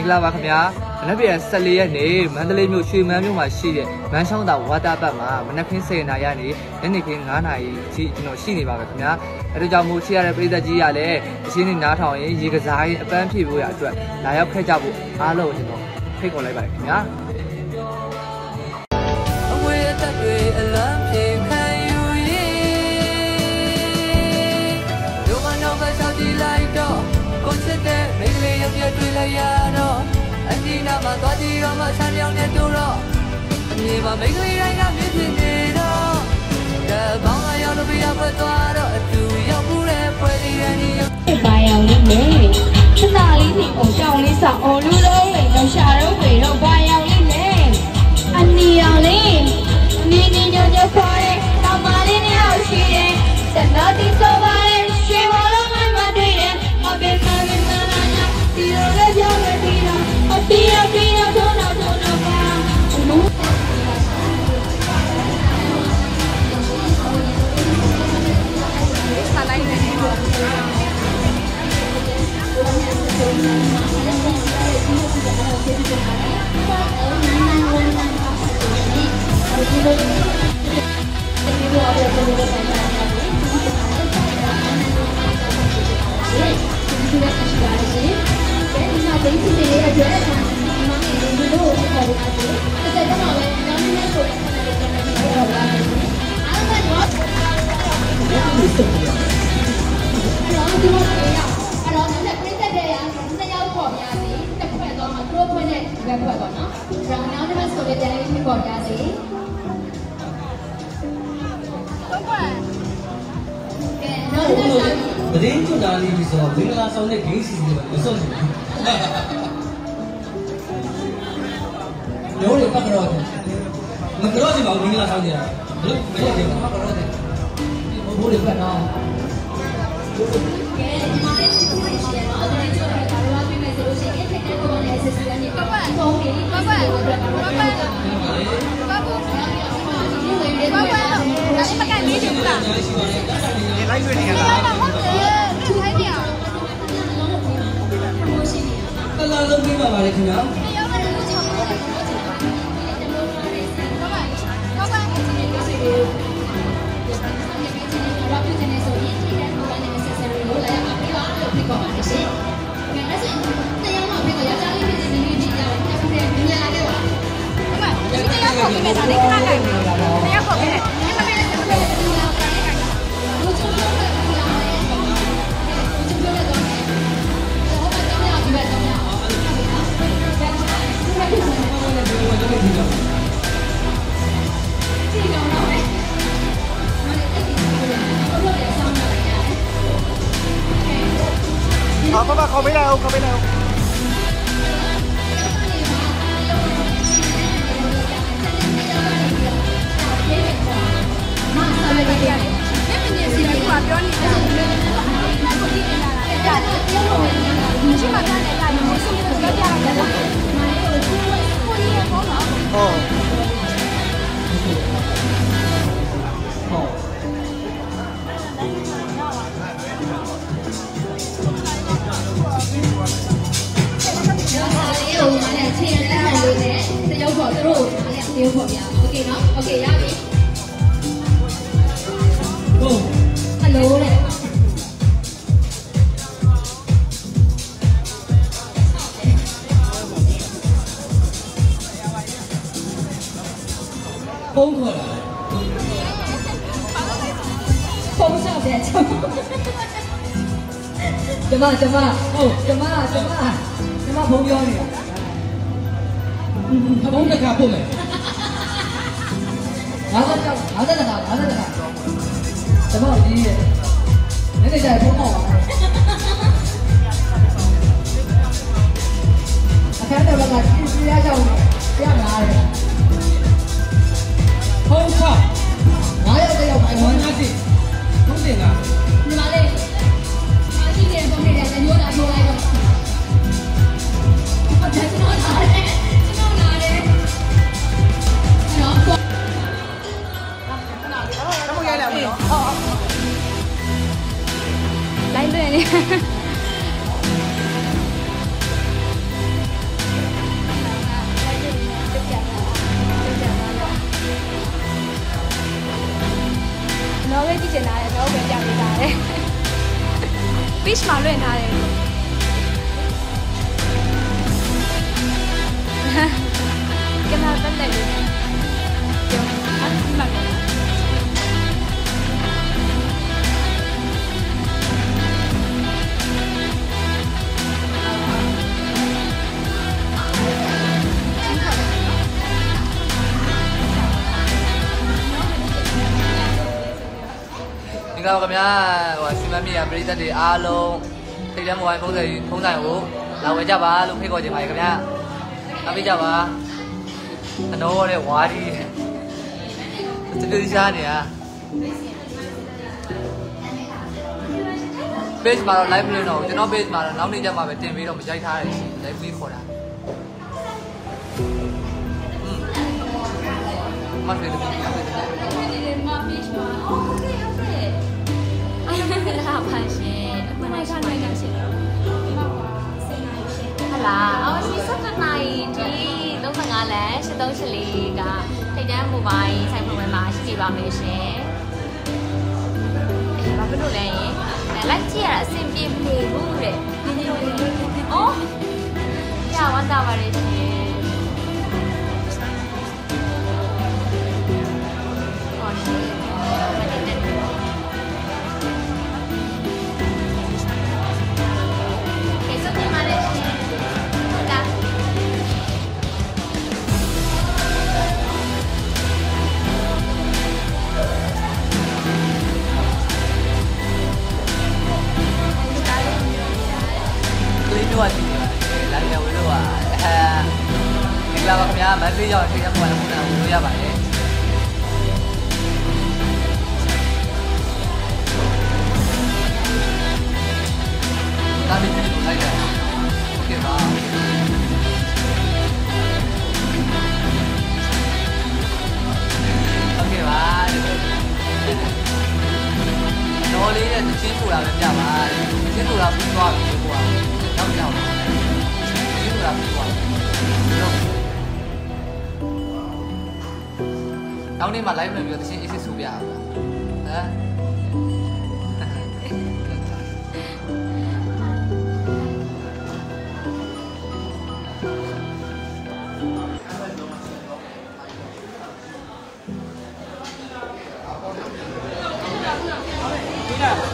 င်္ဂလာပါခင်ဗျာမနက်ဖြန်14ရက်နေ့မန္တလေးမြို့ရွှေမန်းမြို့မှာရှိတဲ့မန်းချောင်းသာဝါတာပတ်မှာမနက်ခင်း10:00နာရီကနေညနေခင်း9:00နာရီအထိကျွန်တော်ရှိနေပါမယ်ခင်ဗျာအဲဒါကြောင့်မို့ချစ်ရတဲ့ပြည်သက်ကြီးကလည်းအရှင်းနေနားထောင်ရင်ရေကစားရင်အပန်းဖြေဖို့ရအတွက်လာရောက်ခဲ့ကြဖို့အားလုံးကိုကျွန်တော်ဖိတ်ခေါ်လိုက်ပါတယ်ခင်ဗျာအဝေးတက်တွေအလံပြေခံယူရင်ဒုမနောကချောက်ကြည့်လိုက်တော့ကိုချစ်တဲ့မိန်းကလေးရုပ်ပြတွေ့လိုက်ရတော့အဒီနာ မှာသွားကြည့်တော့မှဆန်းပြောင်းနေတူတော့အမြင်မှာမိန်းကလေးတိုင်းကမြင်ဖြစ်နေတော့ကဲဘောင်းလာရောက်လို့ပြရဖွယ်သွားတော့အတူရောက်မှုတဲ့ပွဲလေးရန်ဒီပါရောင်လေးနဲ့ချစ်တာလေးဒီပုံကြောင်လေးဆောင်းအော်လူလုံး Thank. ဖွဲ့တဲ့ဘက်ဖွဲ့ပေါ့နော်အဲ့တော့နောက်တစ်ခါဆိုလည်းပြန်လေးပေါ်ပြစီဟုတ်ပါကဲနောက်တစ်ခါဆိုသတင်းကြွတာလေးပြီးဆိုတော့မင်္ဂလာဆောင်တဲ့ဂိမ်းစီစဉ်မှာမစွန့်ဘူးရိုးလေးပတ်ကြောတယ်မကြောစီပါဘူးမင်္ဂလာဆောင်နေတာဘယ်လိုမလဲဒီမှာပတ်ကြောတယ်ဘိုးလေးပတ်တော့ 乖乖，乖乖，乖乖，乖乖，乖乖，哪里不干净？是不是？你来一个，你来一个，你，我来。你来一。 ကျမကျမဟုတ်ကျမကျမကျမဖုန်းပြောနေတာဘုံတစ်ခါပို့မယ်ငါတော့ငါတော့ငါတော့ငါတော့ကျမဒီရဲ့နည်းနည်းကြာဖုန်းပေါ့အခါတော့ကစီစီရကြောင်း ဟိုရွှေမန်းမြေရပရိသတ်တွေအားလုံးထိတ်တန်းမိုဘိုင်းဖုန်းဆိုင်ဖုန်းဆိုင်ကိုလာဝယ်ကြပါလို့ဖိတ်ခေါ်ချင်ပါတယ်ခင်ဗျာအားပေးကြပါအနောတဲ့ဝါဒီစတူဒီရှားနေရ page မှာတော့ live မလို့တော့ကျွန်တော် page မှာတော့နောက်နေ့ကျမှပဲတင်ပြီးတော့မရိုက်ထားတယ် live လေးခေါ်တာอืมမတ်တယ် ပါရှင်အခုနိုင်ချနိုင်တာရှင်ဟလာအော်စီ7နိုင်ဒီ35လမ်း8384ကထိတ်တန်းမိုဘိုင်းဆိုင်ဖွင့်ပွဲမှာရှိနေပါမယ်ရှင်အဲဘာဖြစ်လို့လဲရင်အဲလိုက်ကြည့်ရတာအဆင်ပြေမနေဘူးတဲ့ဒီလိုလေအော်ရဝမ်းသာပါတယ် ダメージの最大を受けば。တော်လေးနဲ့ချင်းထူလာပဲပြပါချင်းထူလာပြီးသွားပြီကိုကနောက်ကြောက်တယ်ချင်းထူလာပြီးသွားတောင်းနေမှာ live လုပ်ပြီးတော့ချင်း AC ဆူပြရပါ Yeah.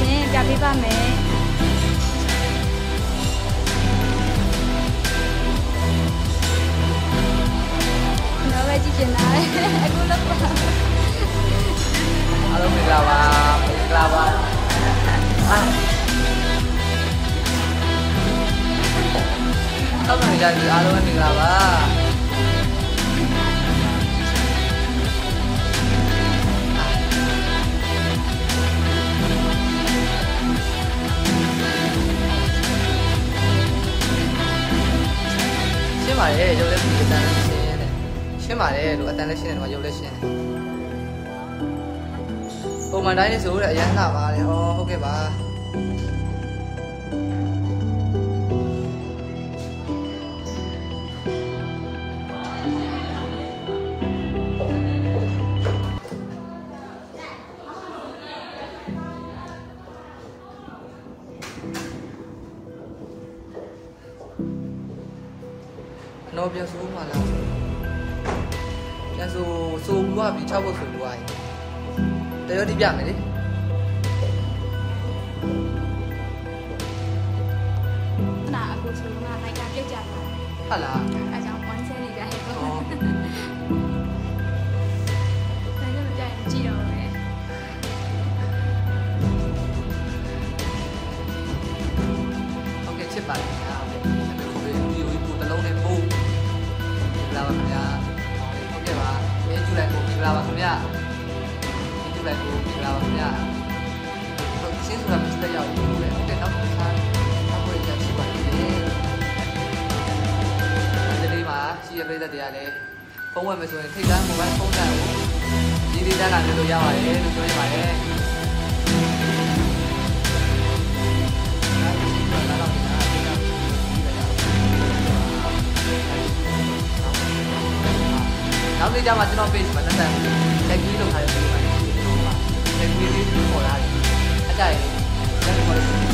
ရှင်ပြပေးပါမယ်အနောပဲကြည့်ချင်တာအခုလောက်ပါအားလုံးမင်္ဂလာပါမင်္ဂလာပါအာတောင်းနေကြပြီအားလုံးမင်္ဂလာပါ ပါတယ်ရုပ်လည်းဒီအတန်းလည်းရှင်းတယ်ရှင်းပါတယ်လို့အတန်းလည်းရှင်းတယ်တော့ရုပ်လည်းရှင်းတယ်ပုံမှန်တိုင်းနေဆိုတဲ့အရန်လာပါတယ်ဟောဟုတ်ကဲ့ပါ အနော်ပြန်ဆိုးမှလားပြန်ဆိုးဆိုးဘူးကပြီး6ဘုတ်ဆိုးဘူးကတရောတိပြမယ်လေခဏအကိုဆိုကလိုက်တာပြုတ်ကြပါဟုတ်လားအဲကြောင့်ဝိုင်းဆန်းနေကြတယ်ပေါ့ လိုက်ပို့လာပါခင်ဗျာဟုတ်ရှင်းဆိုတာမချစ်ရဘူးလေဟုတ်ကဲ့နောက်တစ်ခါနောက်ကိုကြာချစ်ပါတယ်ဒီလေးမှာရှိရပြတဲ့တရားလေဖုန်းဝယ်မယ်ဆိုရင်ထိတ်တန်းမိုဘိုင်းဖုန်းတန်းကိုဒီဒီတန်းလာလို့ရပါတယ်လို့ပြောရပါတယ်နောက်နေ့ကျမှကျွန်တော် page မှာတက်တက်လက်ကြီးလောက်ထားရပြီးပါတယ် လက်ကြီးလေးပေါ်လာတယ်အကြို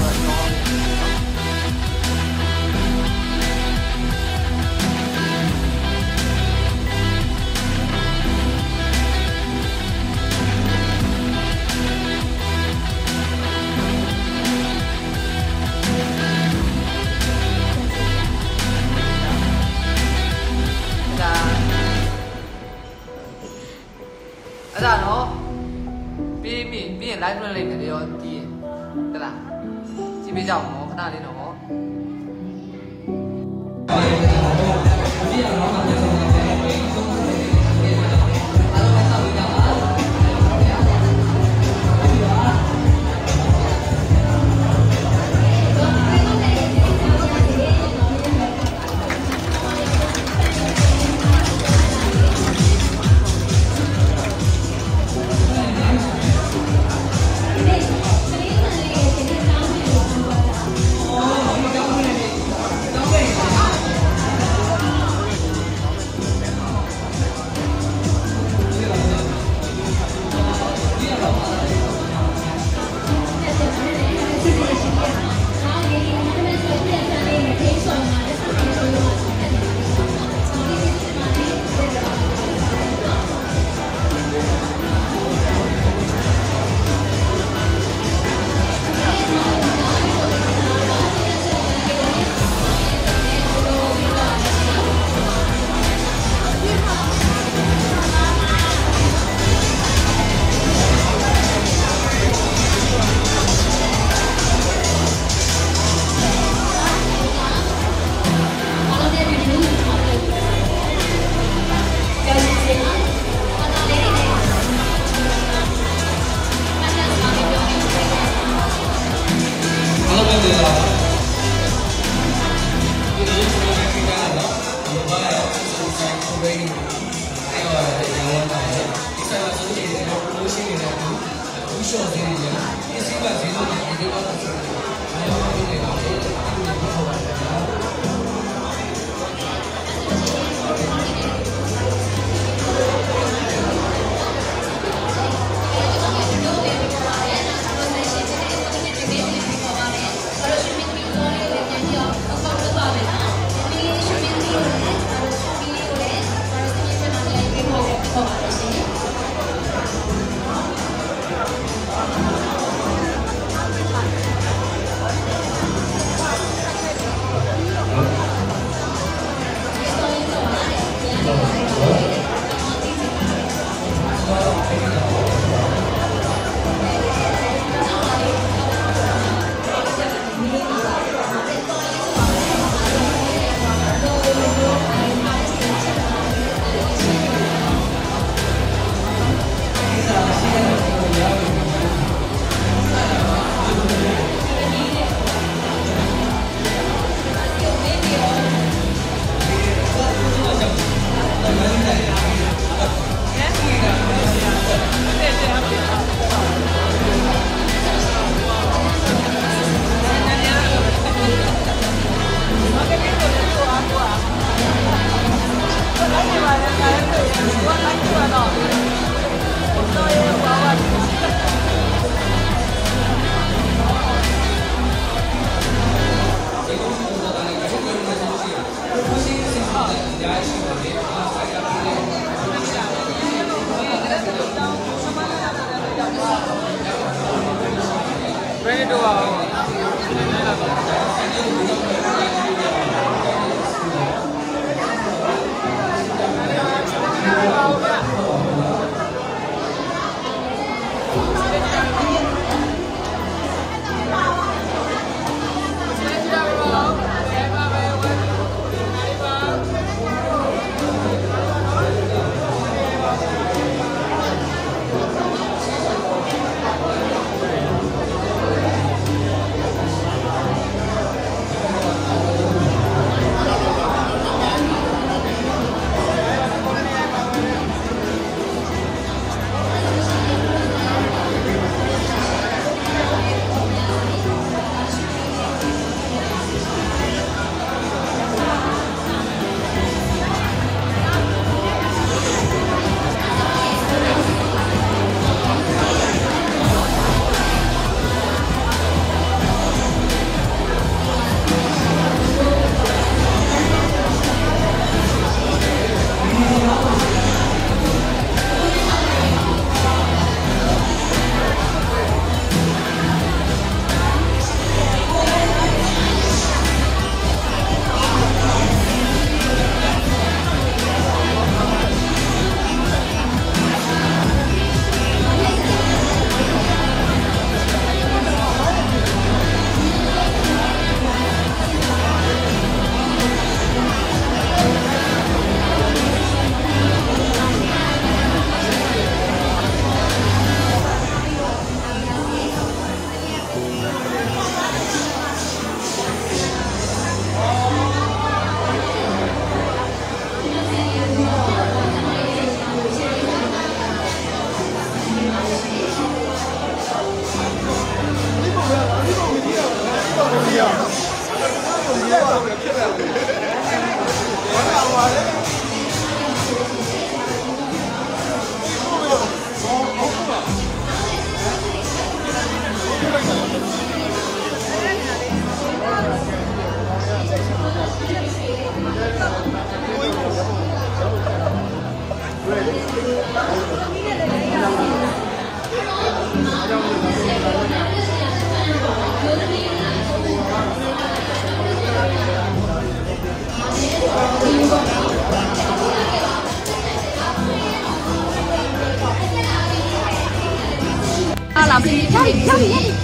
လာပြီ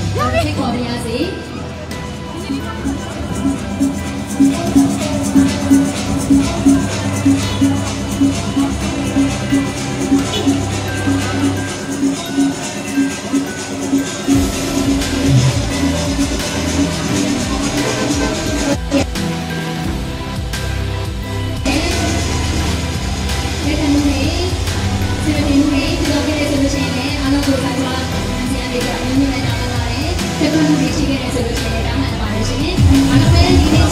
မှုတွေရှိခဲ့တယ်ဆိုလို့ရှိရင်ဒါမှန်ပါတယ်ရှင်။အားလုံးပဲဒီနေ့ချစ်တဲ့